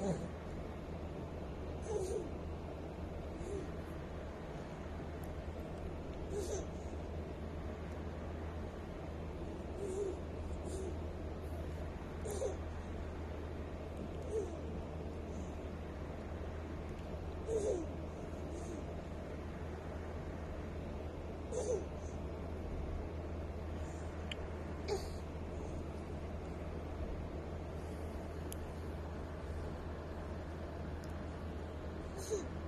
Mm-hmm. 死。